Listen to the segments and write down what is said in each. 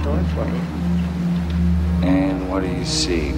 store for you. And what do you see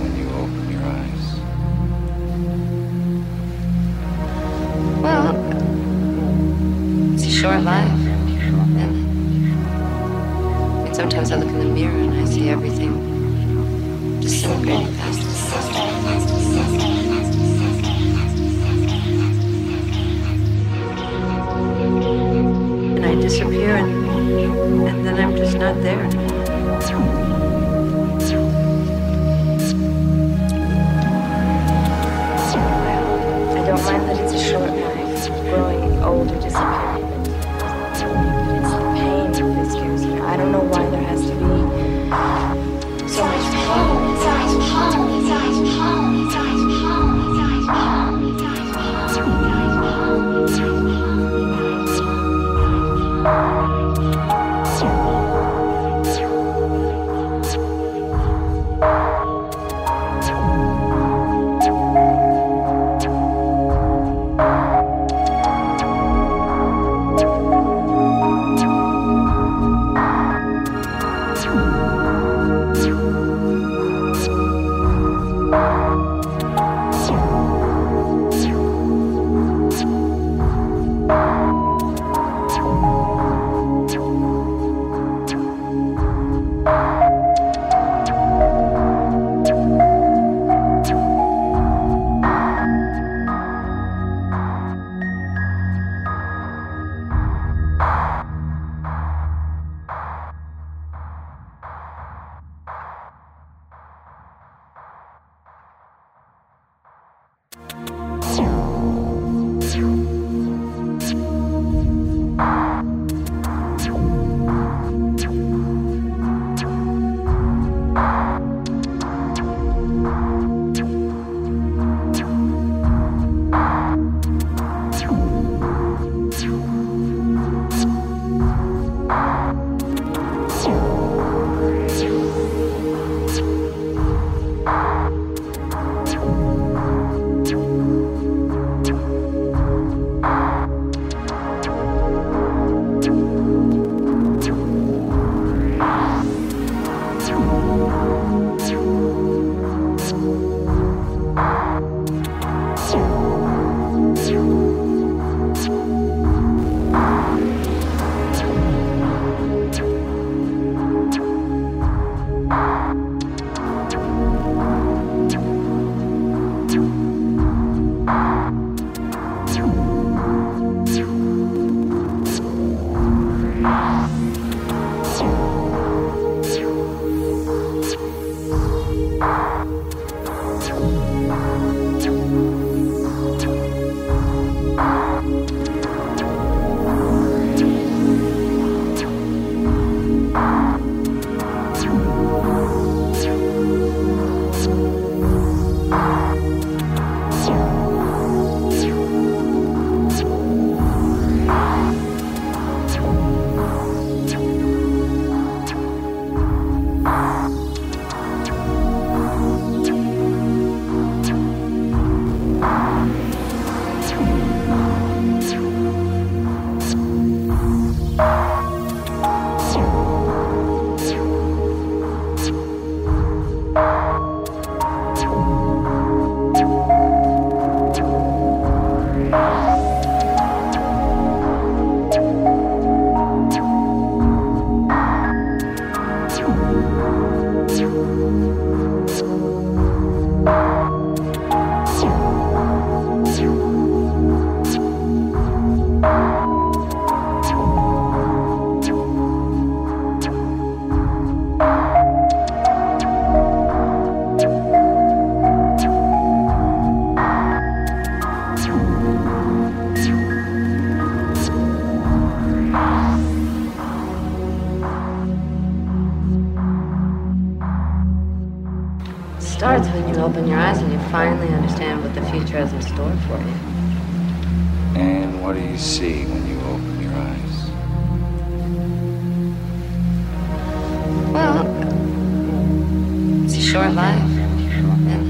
short life. And,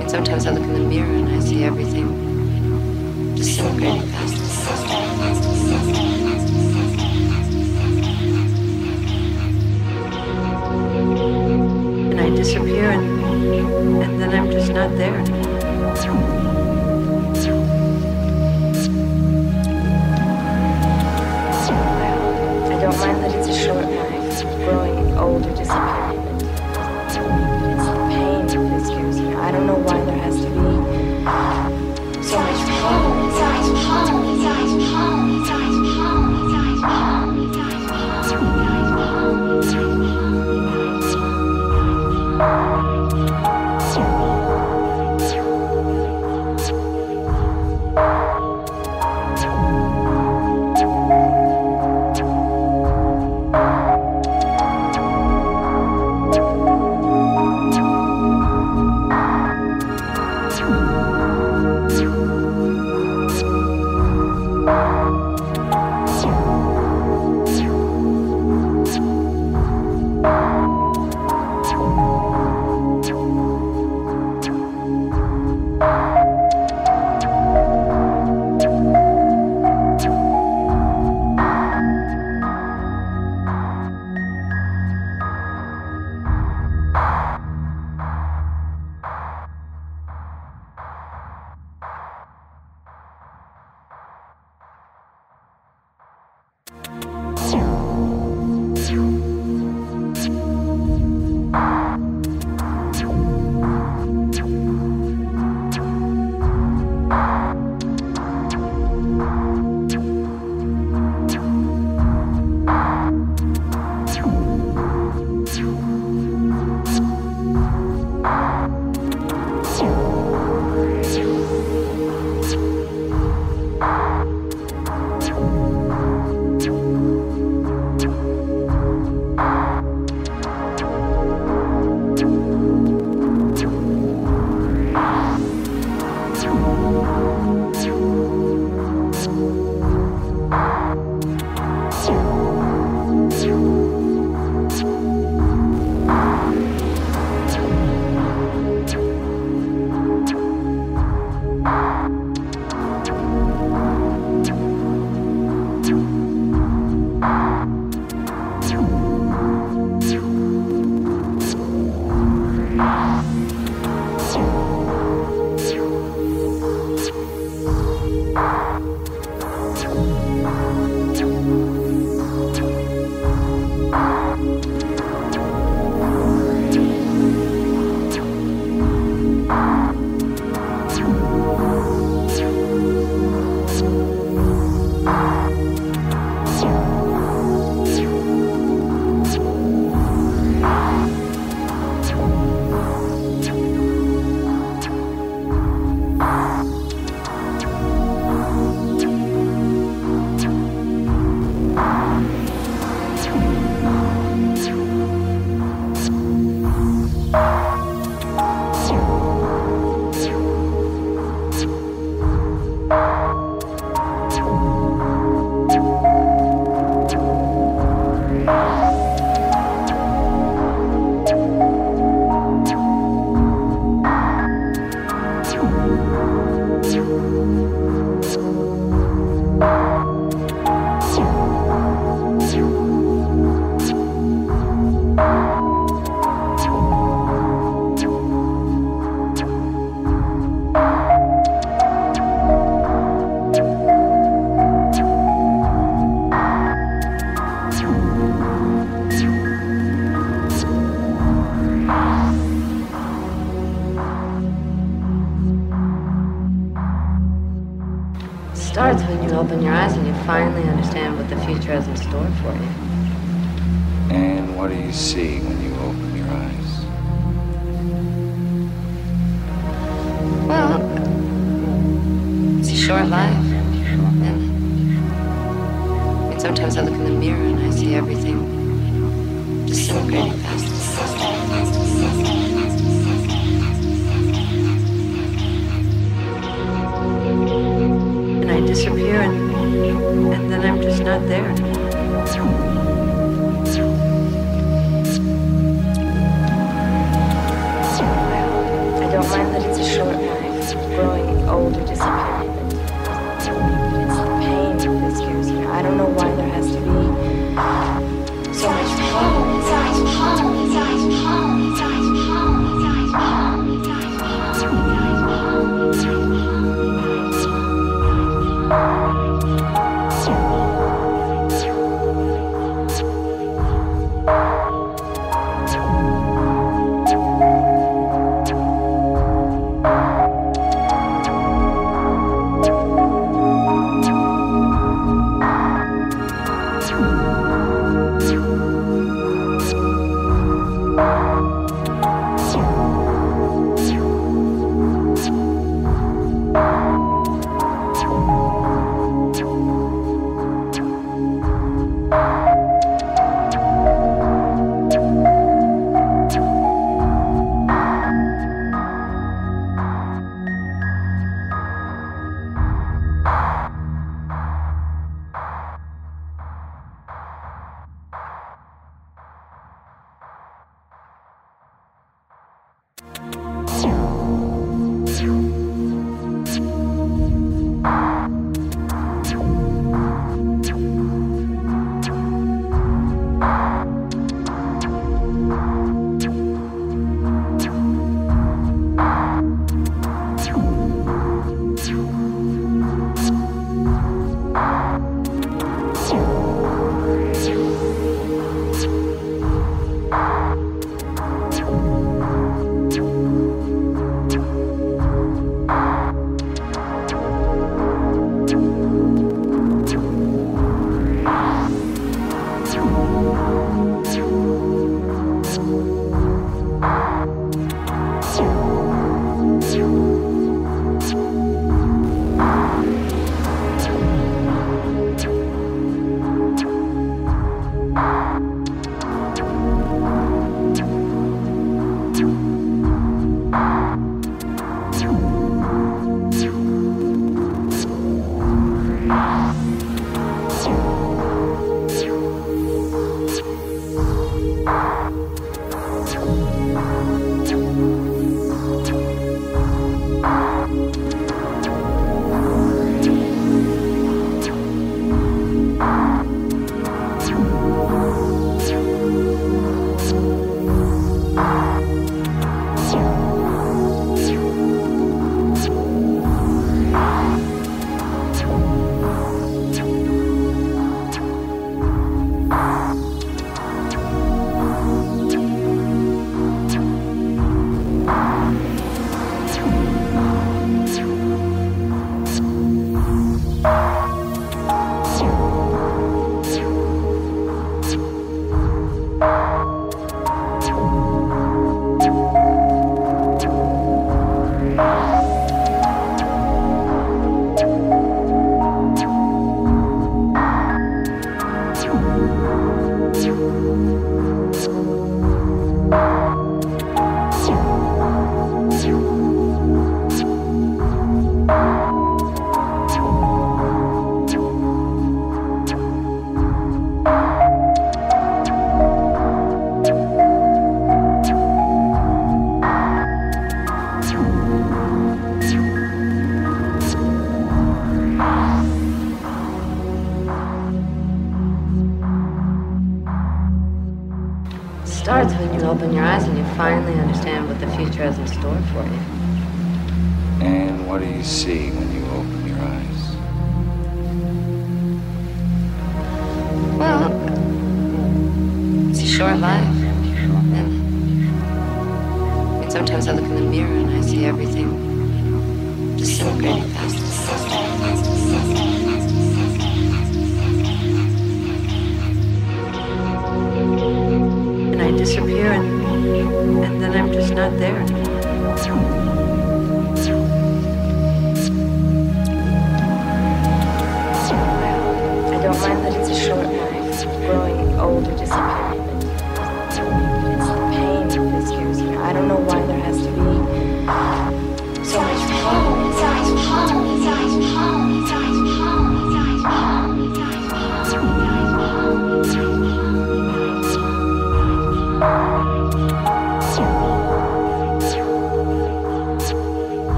and sometimes I look in the mirror and I see everything disintegrating fast. And I disappear and, and then I'm just not there anymore. I don't mind that it's a short life, growing old or disappearing. he's seeing. It's a short life, growing older, disappearing,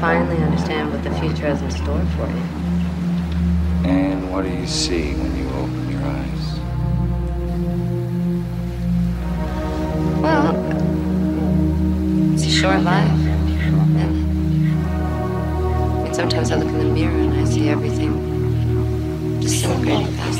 finally understand what the future has in store for you. And what do you see when you open your eyes? Well, it's a short life. And sometimes I look in the mirror and I see everything disintegrating fast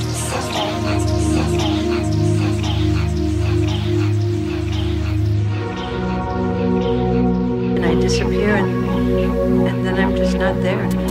and I disappear and and then I'm just not there.